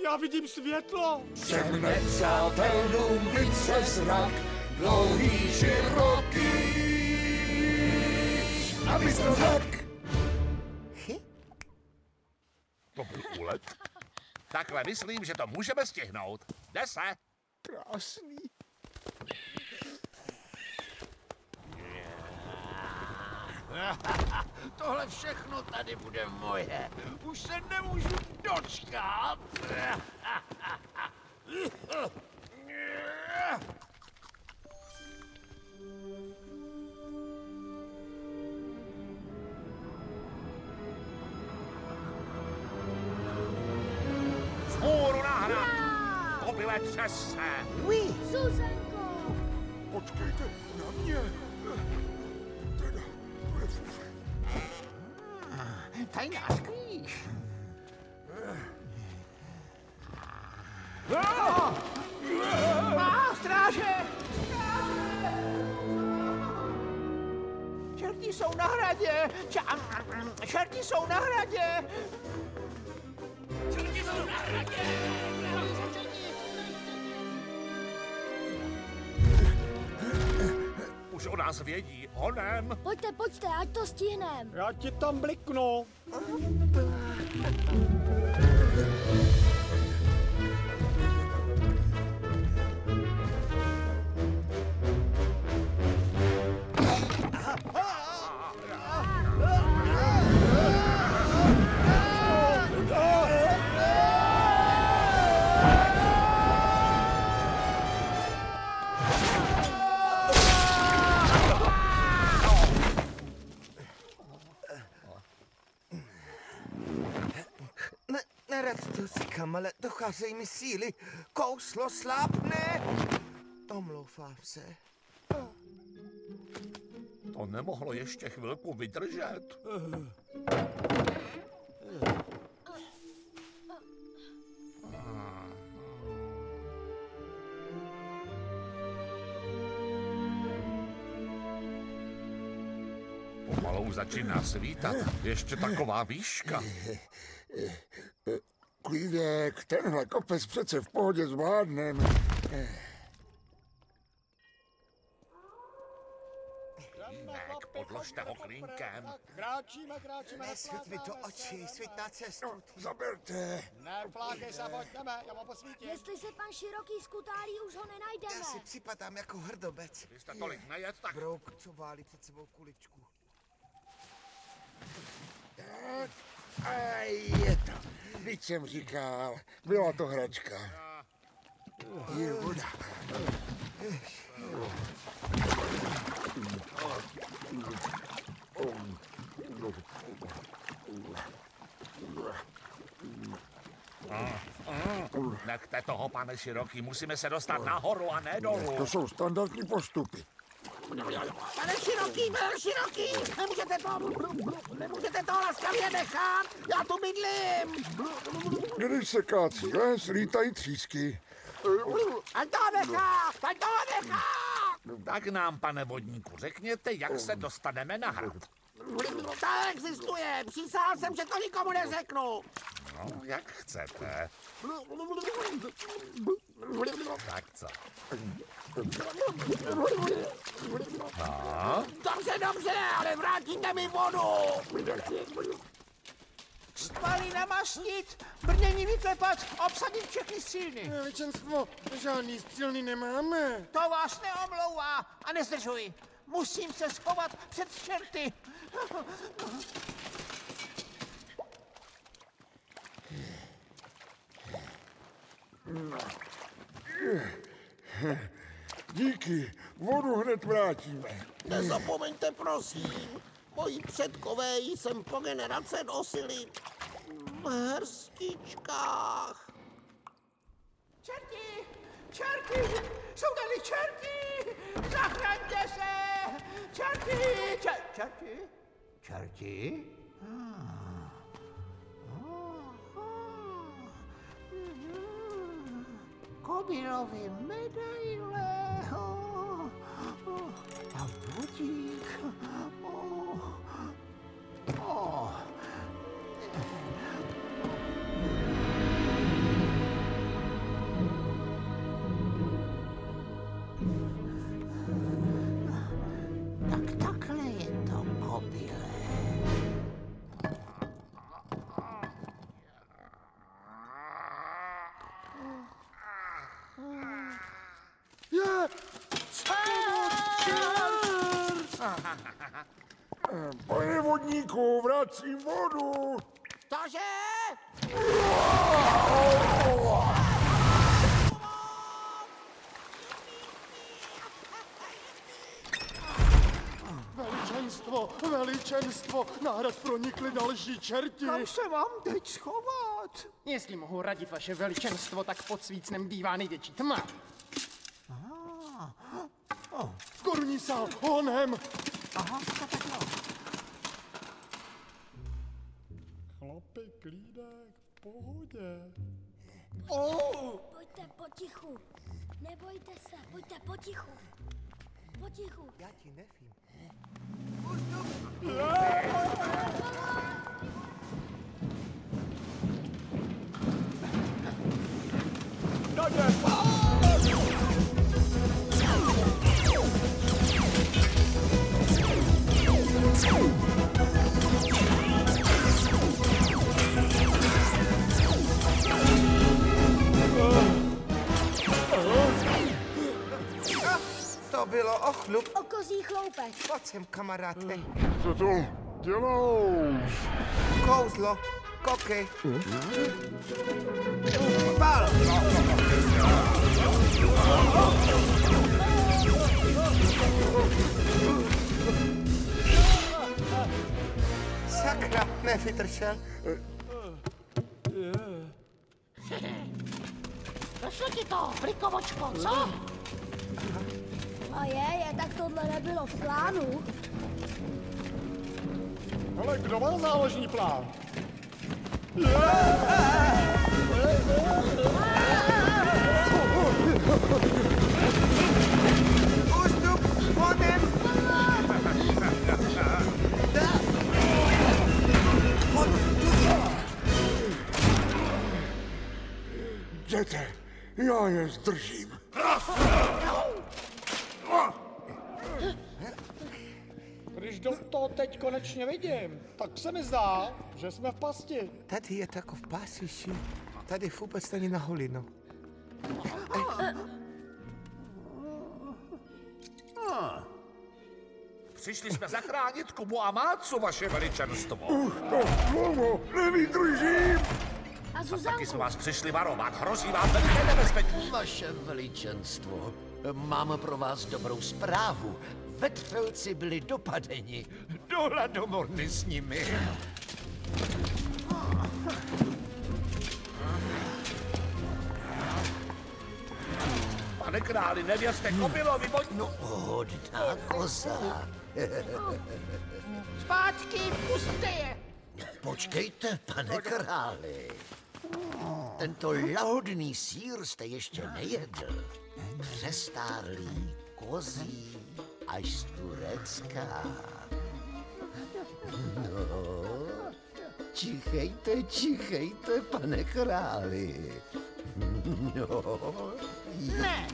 Já vidím světlo. Všem nepřátelům více zrak, dlouhý, široký. Abys to řekl. To byl úlet. Takhle myslím, že to můžeme stihnout. Jde se. Krásný. tohle všechno tady bude moje. Už se nemůžu dočkat. Vzhůru na hrad! Kobyle třes se! Oui. Zuzanko! Počkejte na mě. Teda, to je fufe. Tajná skrýš. Má, stráže! Čerti jsou na hradě! Čerti jsou na hradě! Už o nás vědí, honem. Pojďte, pojďte, ať to stihnem. Já ti tam bliknu. Docházejí mi síly. Kouslo slápne. Omlouvám se. To nemohlo ještě chvilku vydržet. Pomalu začíná svítat. Ještě taková výška. Klídek, tenhle kopec přece v pohodě zvládnem. Nek, podložte ho klínkem. Kráčíme, kráčíme, Nesvět mi to oči, svět na cestu. No, zaberte. Neflákej se, pojďme, já mám posvítit. Jestli se pan Široký skutálí, už ho Já nenajdeme. si připadám jako hrdobec. Vy jste tolik najet, tak... Brouk, co válí před sebou kuličku. Tak, a je to. Víc jsem říkal, byla to hračka. Je voda. Nechte toho, pane Široký, musíme se dostat nahoru a ne dolů. To jsou standardní postupy. Pane Široký, pane Široký, nemůžete to, nemůžete to laskavě nechat, já tu bydlím. Když se kácí les, lítají třísky. Ať to nechá, ať to nechá. Tak nám, pane vodníku, řekněte, jak se dostaneme na hrad. To existuje, přísahal jsem, že to nikomu neřeknu. No, jak chcete. Tak co? No, Dobře, dobře, ale vrátíte mi vodu. Stvaly namastit, brnění vyklepat, obsadit všechny střílny. Veličenstvo, žádný střílny nemáme. To vás neomlouvá a nezdržuji. Musím se schovat před čerty. Díky, vodu hned vrátíme. Nezapomeňte, prosím. Moji předkové jsem po generace nosili v hrstičkách. Čerti! Čerti! Jsou tady čerti! Zachraňte se! Čerti! Čer, čerti? Čerti? Ah, Kobylovi medaile. Oh, oh. A vodík. Oh. Oh. Vodníku, vracím vodu. Cože? Veličenstvo, veličenstvo, náraz pronikli další čerti. Kam se mám teď schovat? Jestli mohu radit vaše veličenstvo, tak pod svícnem bývá největší tma. Korunní sál, honem. Aha, tak jo. Pohodě. Pojďte potichu. Nebojte se, pojďte potichu. Potichu. Já ti nevím. To chloupek. Pojď sem, kamaráde. Co to dělou? Kouzlo. Koukej. Bal. Sakra, nevydržel. Došlo ti to, blikovočko, co? A je, je, tak tohle nebylo v plánu. Ale kdo má záložní plán? Ústup, honem. Jděte, já je zdržím. Teď konečně vidím, tak se mi zdá, že jsme v pasti. Tady je takov pásiši. Tady vůbec není na holinu. Přišli jsme zachránit Kubu a Mácu, vaše veličenstvo. Už to dlouho nevydržím. A Taky jsme Zuzanku. vás přišli varovat, hrozí vám veliké nebezpečí. Vaše veličenstvo, mám pro vás dobrou zprávu. Vetřelci byli dopadeni. Do hladomorny s nimi. Pane králi, nevěřte kobylovi, pojď... No, hodná koza. Zpátky, pusťte je. Počkejte, pane králi. Tento lahodný sír jste ještě nejedl. Přestárlý kozí až z Turecka. No, čichejte, čichejte, pane králi. No, Ne.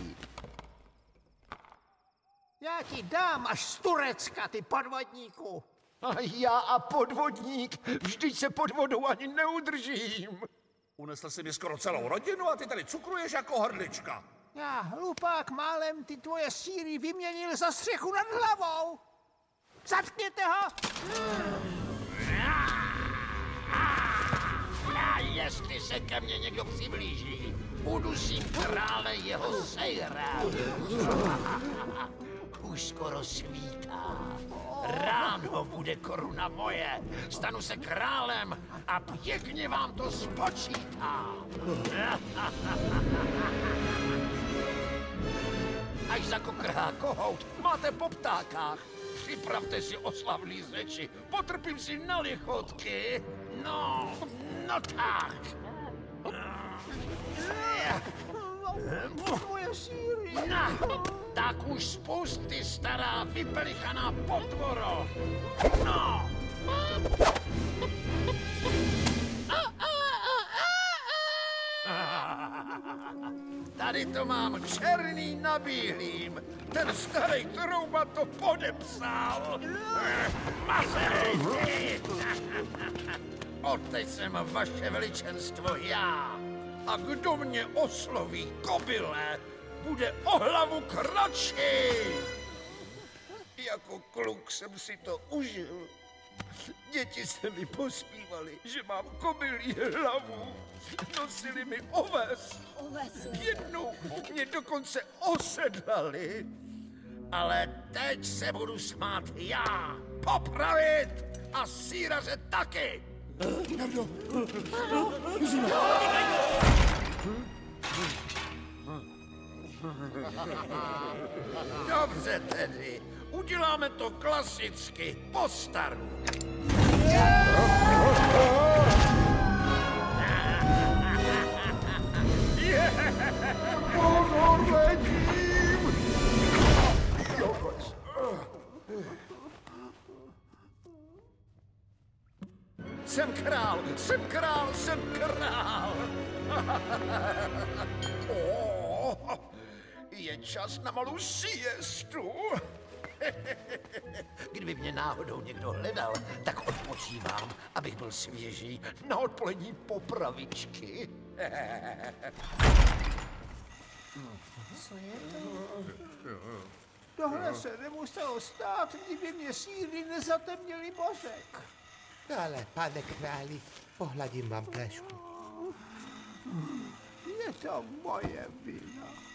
Já ti dám až z Turecka, ty podvodníku. A já a podvodník, vždyť se pod vodou ani neudržím. Unesl si mi skoro celou rodinu a ty tady cukruješ jako hrdlička. Já, hlupák, málem ty tvoje síry vyměnil za střechu nad hlavou. Zatkněte ho! A jestli se ke mně někdo přiblíží, udusím krále jeho sejra. Už skoro svítá. Ráno bude koruna moje. Stanu se králem a pěkně vám to spočítá. Až zakokrhá kohout, máte po ptákách. Připravte si oslavný řeči, potrpím si na lichotky. No, no tak. Moje síry. No, tak už spust, ty stará vypelichaná potvoro. No. Tady to mám černý na bílým. Ten starý trouba to podepsal. Masaryky! Odteď jsem vaše veličenstvo já. A kdo mě osloví kobyle, bude o hlavu kratší. Jako kluk jsem si to užil. Děti se mi pospívali, že mám kobylí hlavu. Nosili mi oves. Oves. Jednou mě dokonce osedlali. Ale teď se budu smát já. Popravit a síraře taky. Nardo, Dobře tedy, uděláme to klasicky, po staru. Pořadím! Jsem král, jsem král, jsem král. oh, je čas na malou siestu. Kdyby mě náhodou někdo hledal, tak odpočívám, abych byl svěží na odpolední popravičky. Co je to? Tohle se nemuselo stát, kdyby mě síry nezatemnili mozek. Ale, pane králi, pohladím vám plešku. Je to moje vina.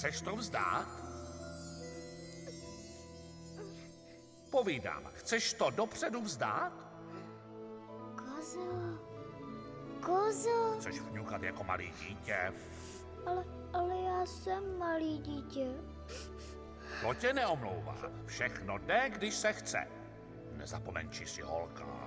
Chceš to vzdát? Povídám, chceš to dopředu vzdát? Kozo. Kozo. Chceš vňukat jako malý dítě? Ale, ale já jsem malý dítě. To tě neomlouvá. Všechno jde, když se chce. Nezapomeň, či si holka.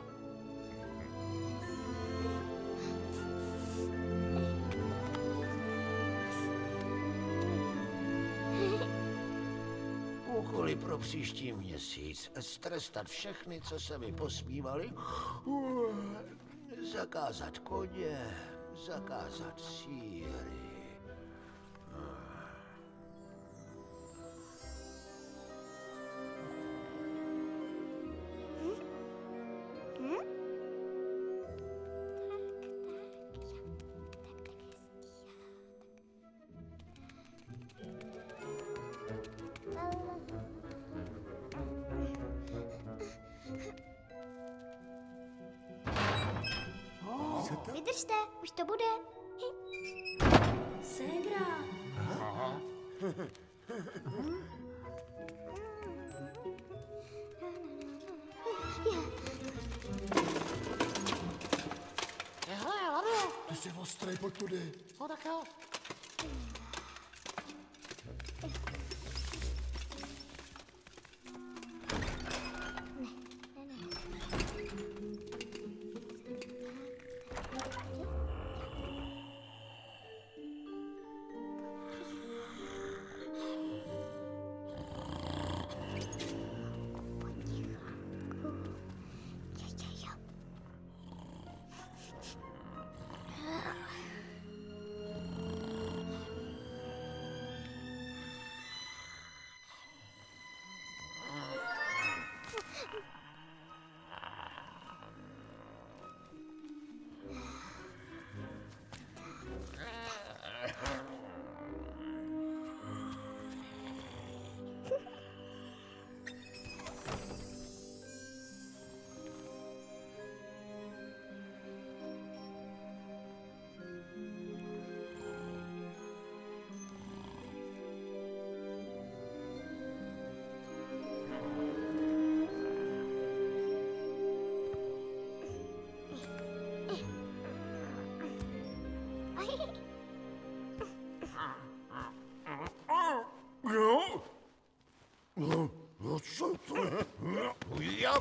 Úkoly pro příští měsíc. Strestat všechny, co se mi posmívali. Zakázat koně, zakázat síry. To bude. Ségra. Aha. Hele, Lado. Ty jsi ostrý, pojď tudy. No tak jo.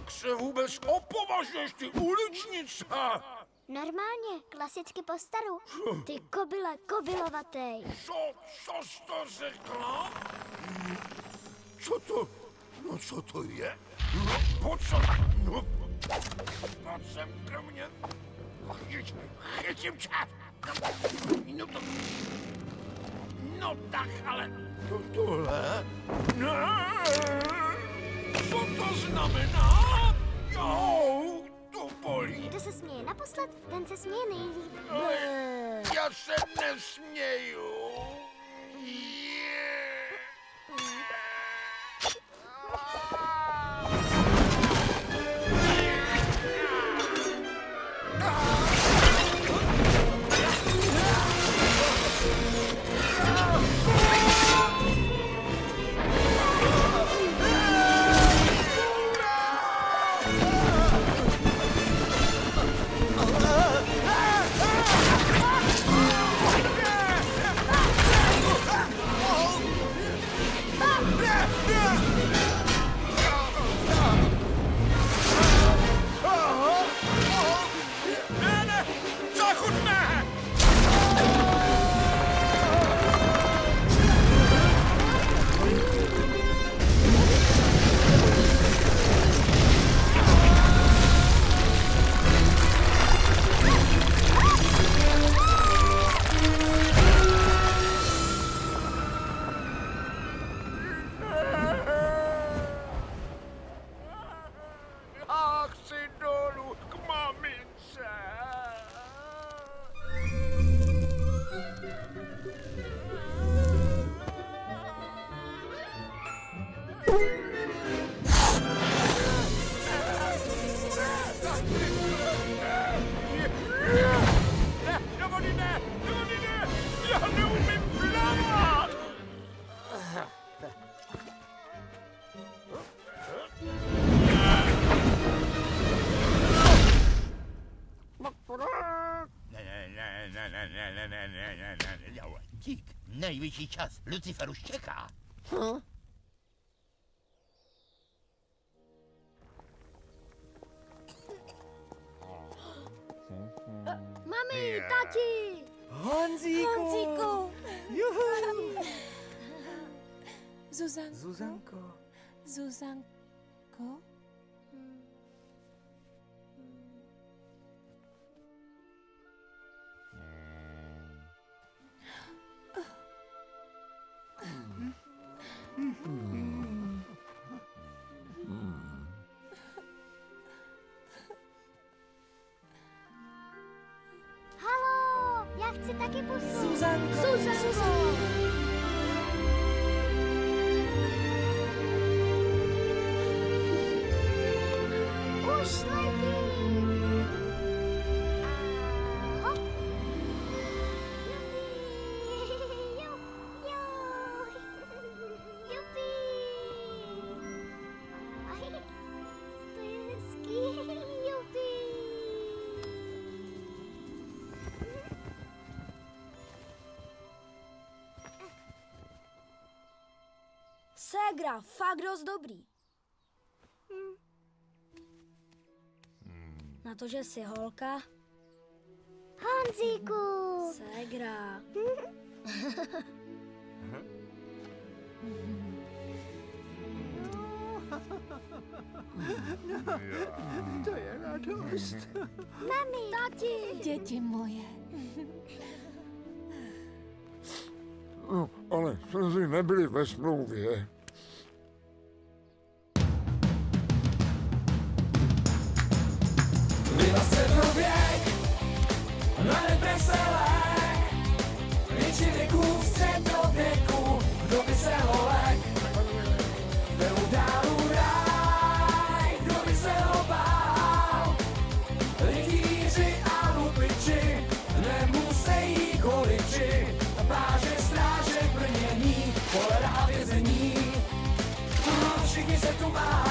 Jak se vůbec opovažuješ, ty uličnice? Normálně, klasicky po staru. Ty kobyle, kobylovatej. Co, co jsi to řekla? Co to, no co to je? Pojď sem. No, Pojď sem pro mě. Jež, chytím tě. No to... No tak, ale... To tohle? Ne! Co to znamená? To bolí. Kdo se směje naposled, ten se směje nejlíp. Já se nesměju. ci cias. Lucyfer ucieka. Huh? Mami, tati! Honziku! Honziku! Juhu! Zuzanko? Zuzanko? Zuzanko? Ségra, fakt dost dobrý. Na to, že jsi holka. Honzíku. Ségra. To je radost. Mami. Tati. Děti moje. No, ale slzy nebyly ve smlouvě. Nepreselek, větší věků v středověku, kdo by se ho lek. Feudálu ráj, kdo by se ho bál. Rytíři a lupiči, nemusejí količi, páže stráže brnění, kolera vězení. Všichni se tu mají,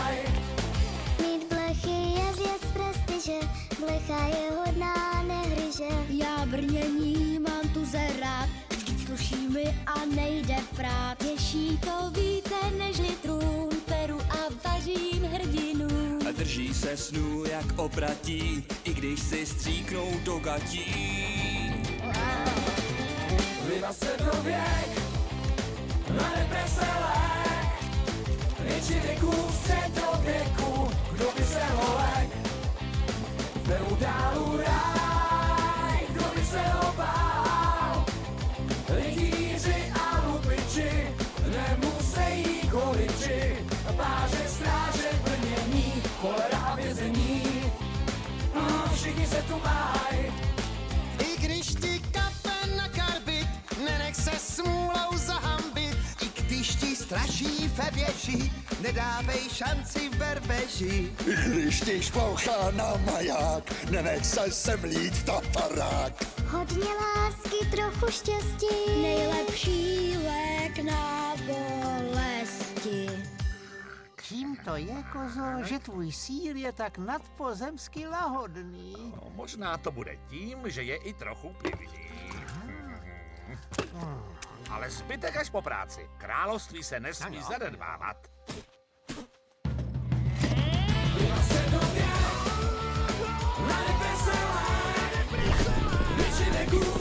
a nejde prát. Těší to více než trůn, peru a vařím hrdinu. A drží se snů jak opratí, i když si stříknou do gatí. Vyva středověk, na nepreselek, Větši věku, středověku, kdo by se ho lek? Feudálu ráj, kdo by se ho tu mají, I když ti kape na karbit, nenech se smůlou zahambit. I když ti straší ve věži, nedávej šanci verbeži. Když ti špouchá na maják, nenech se semlít v taparák. Hodně lásky, trochu štěstí. Nejlepší lék na bolesti. Čím to je, kozo, že tvůj síl je tak nadpozemsky lahodný? No, možná to bude tím, že je i trochu pivní. Ale zbytek až po práci. Království se nesmí zanedbávat. na. Větši